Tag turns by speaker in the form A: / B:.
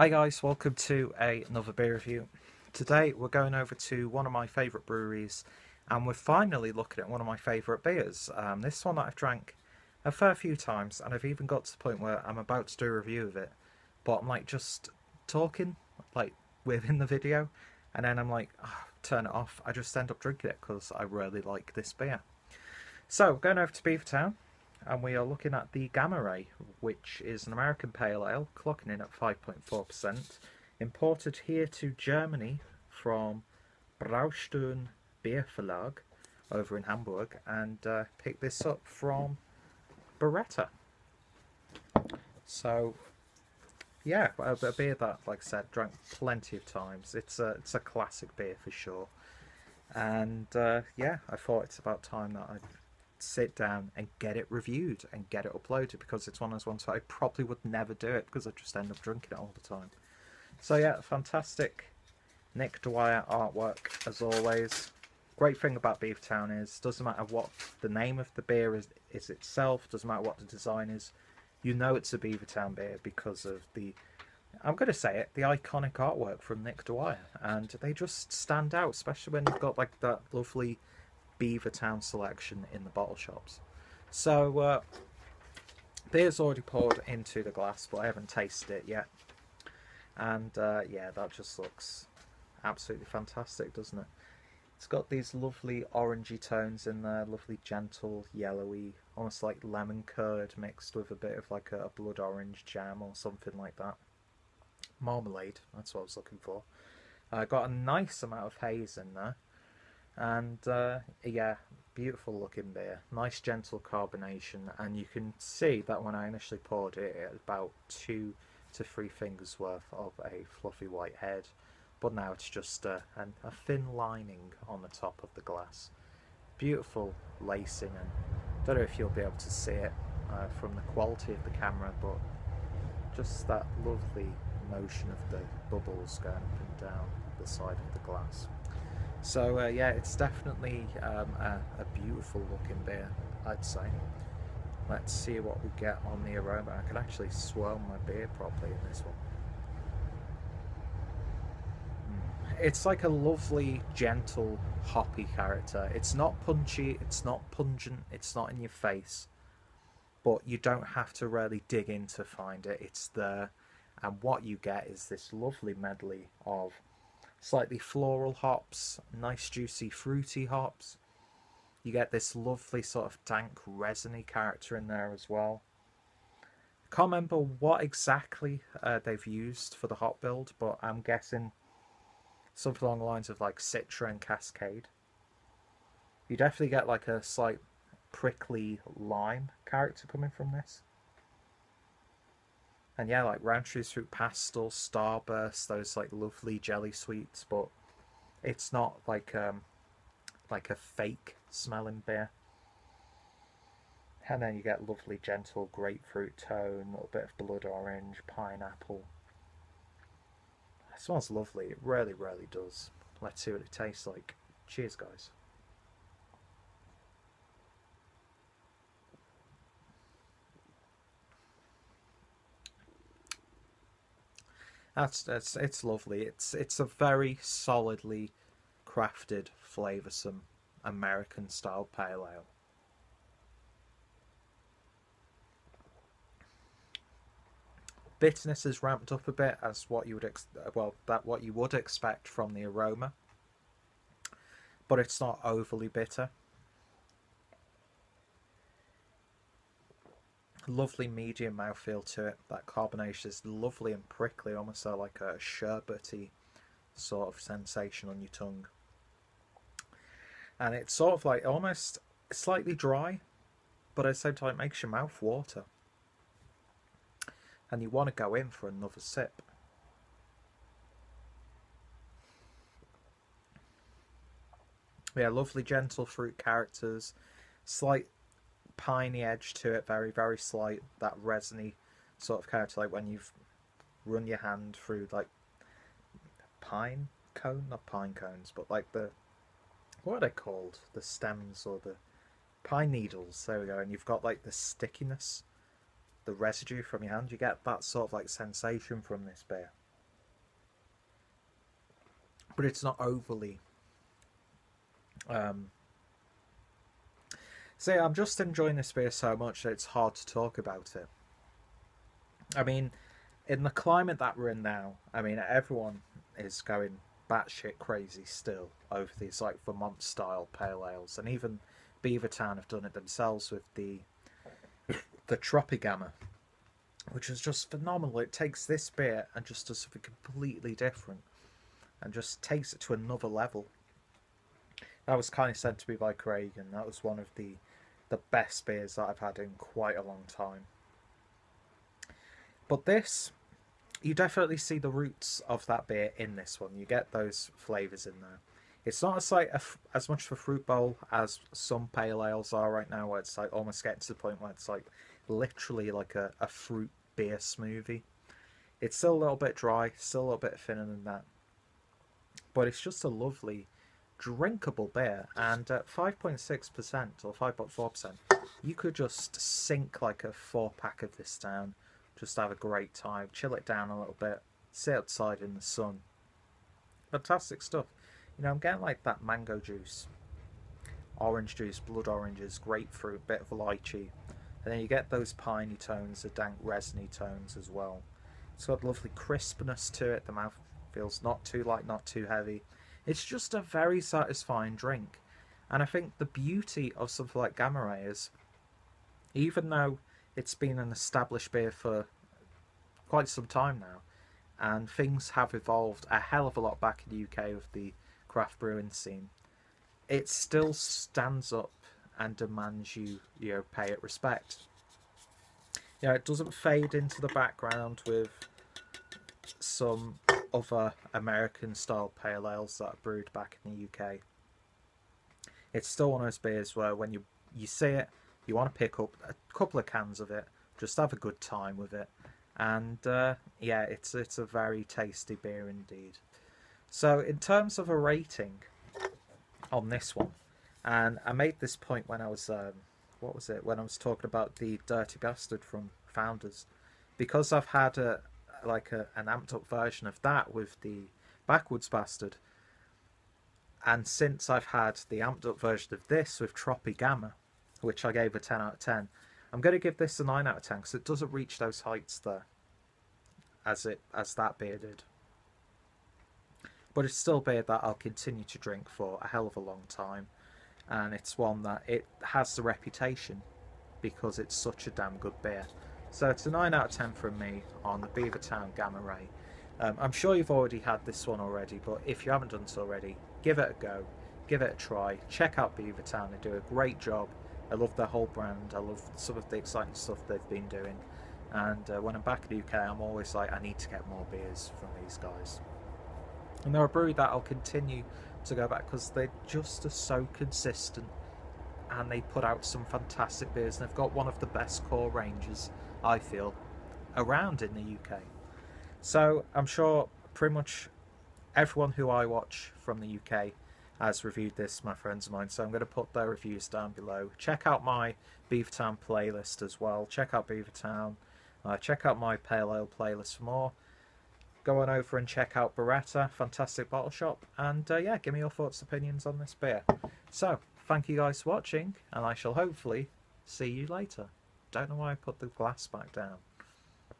A: Hi guys, welcome to another beer review. Today we're going over to one of my favourite breweries and we're finally looking at one of my favourite beers. Um, this one that I've drank a fair few times and I've even got to the point where I'm about to do a review of it but I'm like just talking like within the video and then I'm like oh, turn it off. I just end up drinking it because I really like this beer. So going over to Beavertown and we are looking at the Gamma Ray, which is an American pale ale, clocking in at 5.4%, imported here to Germany from Braustuen Beer Verlag over in Hamburg, and uh, picked this up from Birretta. So, yeah, a, a, beer that, like I said, drank plenty of times. It's a it's a classic beer for sure, and uh, yeah, I thought it's about time that I sit down and get it reviewed and get it uploaded because it's one of those ones that I probably would never do it because I just end up drinking it all the time. So yeah, fantastic Nick Dwyer artwork as always. Great thing about Beavertown is doesn't matter what the name of the beer is, is itself, doesn't matter what the design is, you know it's a Beavertown beer because of the I'm going to say it, the iconic artwork from Nick Dwyer. And they just stand out, especially when you've got like that lovely Beavertown selection in the bottle shops. So, uh, beer's already poured into the glass, but I haven't tasted it yet. And uh, yeah, that just looks absolutely fantastic, doesn't it? It's got these lovely orangey tones in there, lovely gentle yellowy, almost like lemon curd mixed with a bit of like a, blood orange jam or something like that. Marmalade, that's what I was looking for. I uh, got a nice amount of haze in there and uh, yeah beautiful looking beer. Nice gentle carbonation. And you can see that when I initially poured it it about two to three fingers worth of a fluffy white head. But now it's just a, a thin lining on the top of the glass. Beautiful lacing and I don't know if you'll be able to see it uh, from the quality of the camera but just that lovely motion of the bubbles going up and down the side of the glass so uh, yeah, it's definitely um, a, a, beautiful looking beer, I'd say. Let's see what we get on the aroma. I can actually swirl my beer properly in this one. Hmm. It's like a lovely, gentle, hoppy character. It's not punchy, it's not pungent, it's not in your face. But you don't have to really dig in to find it. It's there. And what you get is this lovely medley of slightly floral hops, nice juicy fruity hops. You get this lovely sort of dank resiny character in there as well. I can't remember what exactly uh, they've used for the hop build, but I'm guessing something along the lines of like Citra and Cascade. You definitely get like a slight prickly lime character coming from this. And yeah, like Rowntree's Fruit Pastille, Starburst, those like lovely jelly sweets, but it's not like um like a fake smelling beer. And then you get lovely gentle grapefruit tone, a little bit of blood orange, pineapple. It smells lovely, it really, really does. Let's see what it tastes like. Cheers guys. That's that's it's lovely. It's it's a very solidly crafted, flavoursome American style pale ale. Bitterness is ramped up a bit as what you would ex- well that what you would expect from the aroma, but it's not overly bitter. Lovely medium mouthfeel to it. That carbonation is lovely and prickly, almost like a sherbety sort of sensation on your tongue. And it's sort of like almost slightly dry, but at the same time it makes your mouth water. And you want to go in for another sip. Yeah, lovely gentle fruit characters, slight piney edge to it, very, very slight, that resiny sort of character, like when you've run your hand through, like, pine cone? Not pine cones, but like the, what are they called? The stems or the pine needles, there we go, and you've got like the stickiness, the residue from your hand, you get that sort of like sensation from this beer. but it's not overly. Um, yeah, I'm just enjoying this beer so much that it's hard to talk about it. I mean, in the climate that we're in now, I mean, everyone is going batshit crazy still over these like Vermont style pale ales, and even Beavertown have done it themselves with the the Tropicana, which is just phenomenal. It takes this beer and just does something completely different, and just takes it to another level. That was kind of sent to me by Craig, and that was one of the the best beers that I've had in quite a long time. But this, you definitely see the roots of that beer in this one. You get those flavors in there. It's not as like a, as much of a fruit bowl as some pale ales are right now, where it's like almost getting to the point where it's like literally like a, a fruit beer smoothie. It's still a little bit dry, still a little bit thinner than that, but it's just a lovely drinkable beer. And at 5.6% or 5.4%, you could just sink like a four pack of this down just have a great time, chill it down a little bit, sit outside in the sun. Fantastic stuff. You know, I'm getting like that mango juice, orange juice, blood oranges, grapefruit, bit of lychee. And then you get those piney tones, the dank resiny tones as well. It's got lovely crispness to it. The mouth feels not too light, not too heavy. It's just a very satisfying drink. And I think the beauty of something like Gamma Ray is, even though it's been an established beer for quite some time now, and things have evolved a hell of a lot back in the UK with the craft brewing scene. It still stands up and demands you, you know, pay it respect. You know, it doesn't fade into the background with some other American style pale ales that are brewed back in the UK. It's still one of those beers where when you you see it, you want to pick up a couple of cans of it, just have a good time with it, and uh, yeah, it's it's a very tasty beer indeed. So in terms of a rating on this one, and I made this point when I was um, what was it when I was talking about the Dirty Bastard from Founders, because I've had a like a, an amped up version of that with the Backwoods Bastard. And since I've had the amped up version of this with Tropigamma, which I gave a 10 out of 10. I'm going to give this a 9 out of 10 because it doesn't reach those heights there as it as that beer did. But it's still beer that I'll continue to drink for a hell of a long time. And it's one that it has the reputation because it's such a damn good beer. So it's a 9 out of 10 from me on the Beavertown Gamma Ray. Um, I'm sure you've already had this one already, but if you haven't done so already, give it a go, give it a try, check out Beavertown, they do a great job I love their whole brand. I love some of the exciting stuff they've been doing. And uh, when I'm back in the UK, I'm always like, I need to get more beers from these guys. And they're a brewery that I'll continue to go back because they just are so consistent and they put out some fantastic beers. And they've got one of the best core ranges, I feel, around in the UK. So I'm sure pretty much everyone who I watch from the UK has reviewed this, my friends of mine. So I'm going to put their reviews down below. Check out my Beavertown playlist as well. Check out Beavertown. Uh, check out my Pale Ale playlist for more. Go on over and check out Birretta, fantastic bottle shop. And uh, yeah, give me your thoughts, opinions on this beer. So, thank you guys for watching, and I shall hopefully see you later. Don't know why I put the glass back down.